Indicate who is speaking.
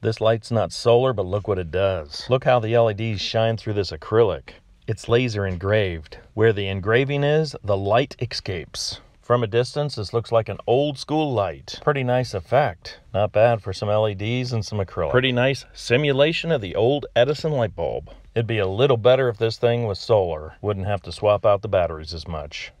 Speaker 1: This light's not solar, but look what it does. Look how the LEDs shine through this acrylic. It's laser engraved. Where the engraving is, the light escapes. From a distance, this looks like an old school light. Pretty nice effect. Not bad for some LEDs and some acrylic. Pretty nice simulation of the old Edison light bulb. It'd be a little better if this thing was solar. Wouldn't have to swap out the batteries as much.